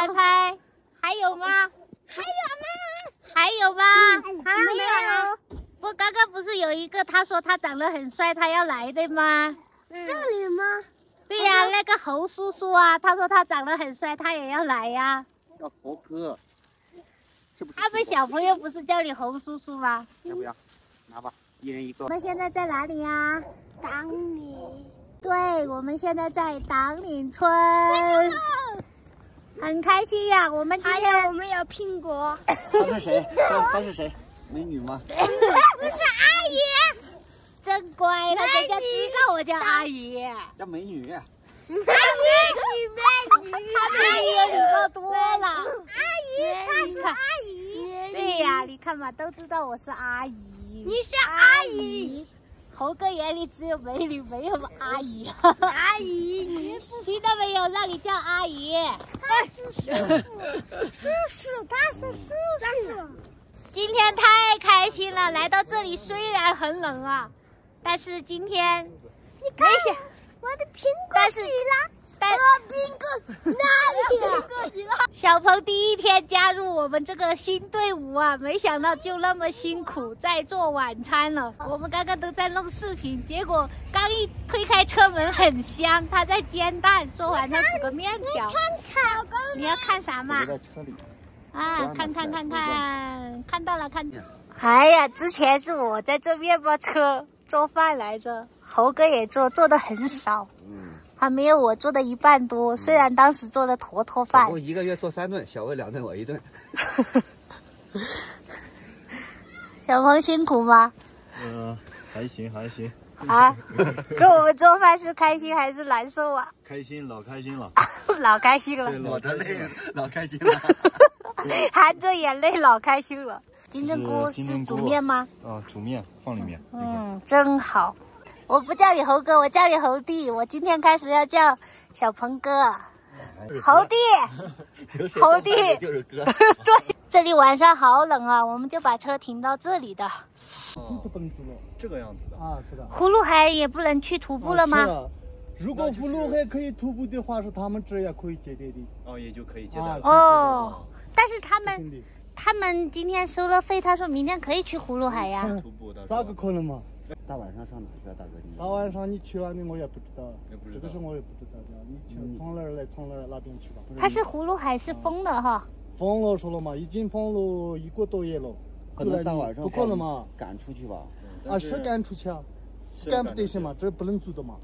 拍拍，还有吗？还有吗？还有吗？没有了。不，刚刚不是有一个他说他长得很帅，他要来的吗？这里吗？对呀，那个猴叔叔啊，他说他长得很帅，他也要来呀。叫猴哥，是不是？他们小朋友不是叫你猴叔叔吗？要不要？拿吧，一人一个我。们现在在哪里呀？党岭。对，我们现在在党岭村，很开心呀。我们今还天有我们有苹果。他是谁？他他是谁？美女吗？不是阿姨。真乖，他人家知道我叫阿姨。叫美女。阿姨，美女。他比你有礼貌多了。阿姨，她是阿姨。对呀，你看嘛，都知道我是阿姨。你是阿姨。猴哥眼里只有美女，没有阿姨。阿姨，你 听到没有？让你叫阿姨。他是叔叔，叔叔，大叔叔叔。今天太开心了，来到这里虽然很冷啊，但是今天你看我的苹果洗了，但我苹果哪里？小鹏第一天加入我们这个新队伍啊，没想到就那么辛苦，在做晚餐了。我们刚刚都在弄视频，结果刚一推开车门很香，他在煎蛋，说晚上煮个面条。看看，你要看啥嘛？在车里。啊，看看看看，看到了看。哎呀，之前是我在这面包车做饭来着，猴哥也做，做的很少，嗯。还没有我做的一半多。虽然当时做的坨坨饭我，一个月做三顿，小魏两顿，我一顿。小鹏辛苦吗？嗯，还行还行，啊，跟我们做饭是开心还是难受啊？开心 老开心了。老开心了对，老开心了。，老开心了。含着眼泪老开心了。金针菇是煮面吗？啊，煮面放里面。嗯，真好。我不叫你猴哥，我叫你猴弟。我今天开始要叫小鹏哥，猴弟。猴弟就是哥。对，这里晚上好冷啊，我们就把车停到这里的。哦，这个样子的。啊，是的。葫芦海也不能去徒步了吗？是的如果葫芦海可以徒步的话，是他们这也可以接待的。哦，也就可以接待。哦，但是他们，他们今天收了费，他说明天可以去葫芦海呀。徒步的。咋个可能嘛？大晚上上哪去啊，大哥？你大晚上你去哪里我也不知道这个是我也不知道的。你去从哪儿来，从哪儿那边去吧。他是葫芦海是封的哈，封了说了嘛，已经封了一个多月了。可能大晚上不可能嘛？赶出去吧？啊，是赶出去啊，赶不得行嘛，这不能走的嘛，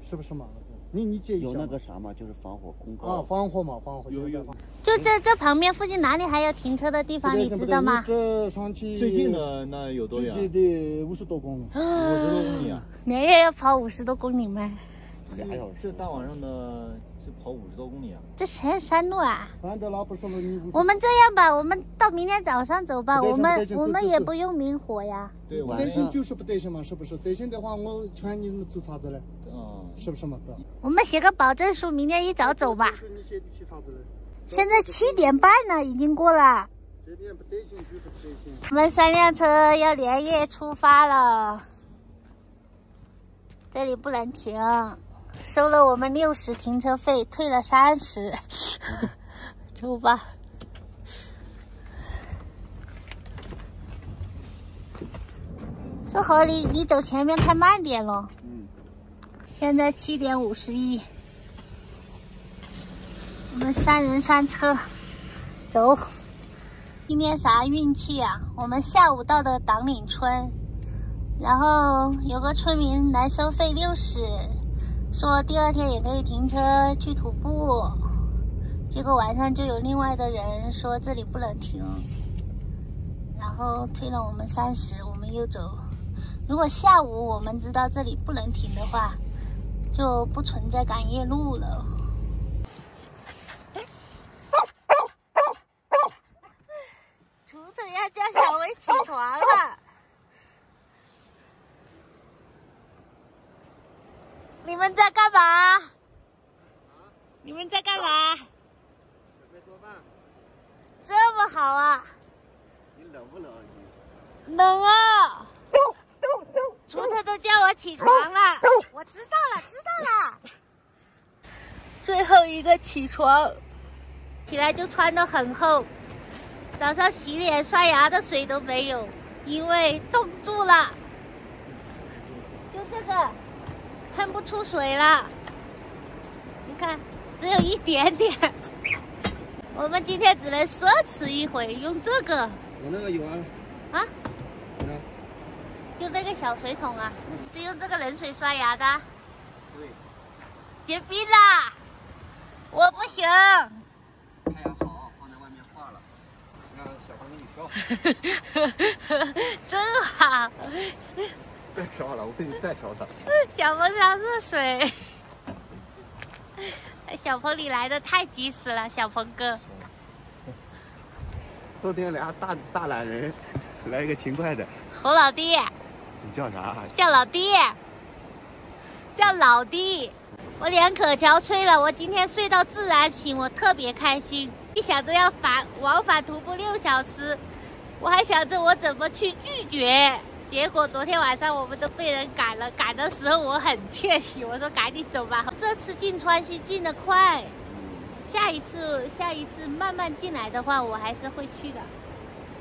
是不是嘛？你你解一下有。那个啥嘛，就是防火公告。啊，防火嘛，防火。有有就这这旁边附近哪里还有停车的地方，你知道吗？这上去最近的那有多远？最近的五十多公里。五十多公里啊！连夜要跑五十多公里吗？俩小时。这大晚上的这跑五十多公里啊！这全是山路啊！反正那不是了，你我们这样吧，我们到明天早上走吧，我们我们也不用明火呀。对，不晚上得行就是不得行嘛，是不是？得行的话，我劝你们做啥子嘞？啊，是不是嘛？对。我们写个保证书，明天一早走吧。现在七点半了，已经过了。我们三辆车要连夜出发了，这里不能停，收了我们六十停车费，退了三十，走吧。说好你你走前面开慢点咯。现在七点五十一，我们三人三车，走。今天啥运气啊？我们下午到的党岭村，然后有个村民来收费六十，说第二天也可以停车去徒步。结果晚上就有另外的人说这里不能停，然后退了我们三十，我们又走。如果下午我们知道这里不能停的话，就不存在赶夜路了。厨子要叫小薇起床了。你们在干嘛？你们在干嘛？准备做饭，这么好啊？你冷不冷？冷啊！厨子都叫我起床了。我知道了，知道了。最后一个起床，起来就穿得很厚，早上洗脸刷牙的水都没有，因为冻住了。就这个喷不出水了，你看只有一点点。我们今天只能奢侈一回，用这个我那个有啊，啊，你看，就那个小水桶啊，是用这个冷水刷牙的。对，结冰啦！我不行。太阳好，放在外面化了，让小鹏给你烧，真好，再烧了，我给你再烧它。小鹏烧热水。小鹏，你来的太及时了，小鹏哥。昨天俩大大懒人，来一个勤快的，侯老弟，你叫啥？叫老弟，叫老弟。我脸可憔悴了，我今天睡到自然醒，我特别开心。一想着要返往返徒步六小时，我还想着我怎么去拒绝。结果昨天晚上我们都被人赶了，赶的时候我很窃喜，我说赶紧走吧。这次进川西进得快，下一次下一次慢慢进来的话，我还是会去的。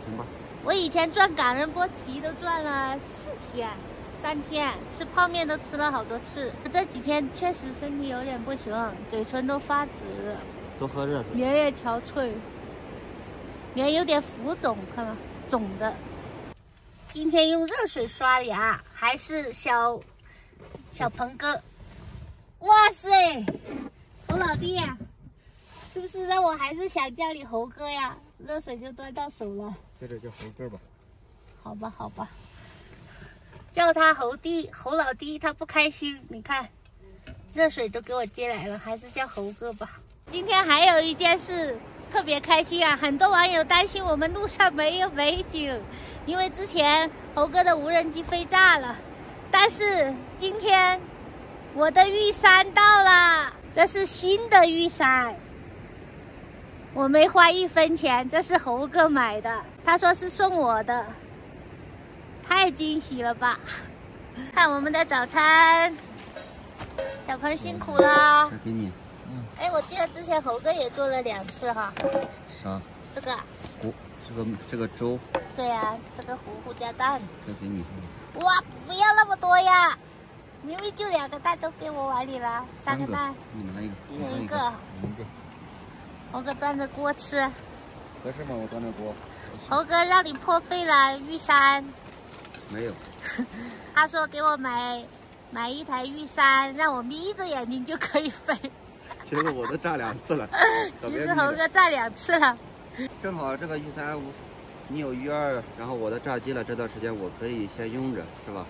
行吧，我以前转冈仁波齐都转了四天、三天，吃泡面都吃了好多次。这几天确实身体有点不行，嘴唇都发紫，多喝热水。脸也憔悴，脸有点浮肿，看吧？肿的。今天用热水刷牙，还是小小鹏哥。哇塞，侯老弟呀、是不是让我还是想叫你猴哥呀？热水就端到手了。接着叫猴哥吧。好吧，好吧，叫他猴弟、猴老弟，他不开心。你看，热水都给我接来了，还是叫猴哥吧。今天还有一件事特别开心啊！很多网友担心我们路上没有美景，因为之前猴哥的无人机飞炸了。但是今天我的玉山到了，这是新的玉山。我没花一分钱，这是猴哥买的，他说是送我的，太惊喜了吧！看我们的早餐，小鹏辛苦了再。给你哎，我记得之前猴哥也做了两次哈，啥？这个，糊，这个这个粥，对呀、这个糊糊加蛋。再给你。哇，不要那么多呀！明明就两个蛋都给我碗里了，三个蛋，你拿一个，一人一个，你一个，猴哥端着锅吃。合适吗？我端着锅。猴哥让你破费了玉山，没有，他说给我买买一台玉山，让我眯着眼睛就可以飞。其实我都炸两次了。其实猴哥炸两次了。正好这个玉三，你有玉二，然后我的炸机了，这段时间我可以先用着，是吧？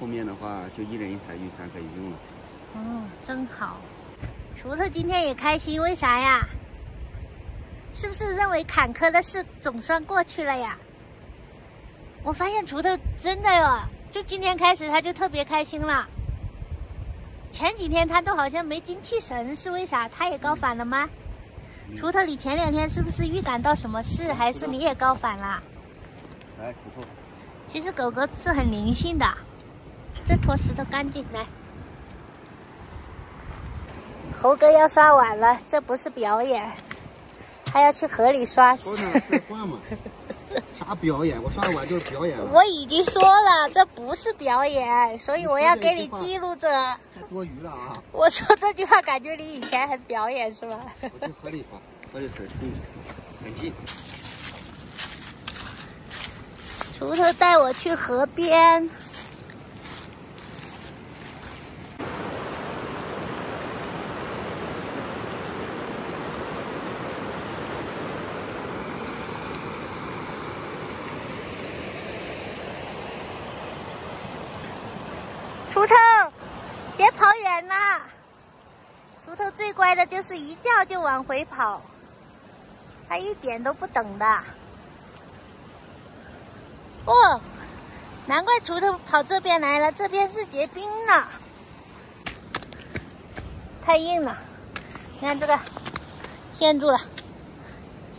后面的话就一人一台玉山可以用了。哦，真好。锄头今天也开心，为啥呀？是不是认为坎坷的事总算过去了呀？我发现锄头真的哟，就今天开始他就特别开心了。前几天他都好像没精气神，是为啥？他也高反了吗？锄头，你前两天是不是预感到什么事，还是你也高反了？来，锄头，其实狗狗是很灵性的，这坨石头干净来。猴哥要刷碗了，这不是表演，他要去河里刷。说呢是换嘛？啥表演？我刷碗就是表演。我已经说了，这不是表演，所以我要给你记录着。太多余了啊！我说这句话，感觉你以前很表演是吧？我去河里刷，河里水冲很近。锄头带我去河边。锄头，别跑远了。锄头最乖的就是一叫就往回跑，它一点都不等的。哦，难怪锄头跑这边来了，这边是结冰了，太硬了。你看这个，陷住了，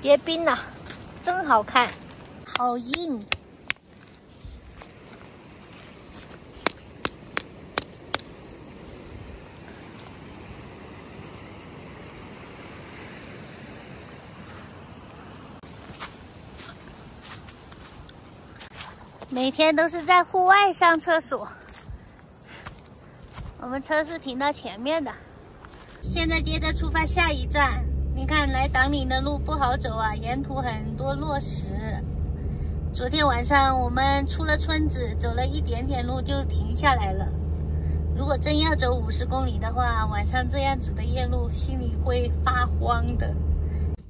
结冰了，真好看，好硬。每天都是在户外上厕所。我们车是停到前面的，现在接着出发下一站。你看，来党岭的路不好走啊，沿途很多落石。昨天晚上我们出了村子，走了一点点路就停下来了。如果真要走五十公里的话，晚上这样子的夜路，心里会发慌的。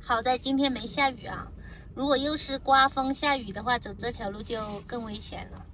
好在今天没下雨啊，如果又是刮风下雨的话，走这条路就更危险了。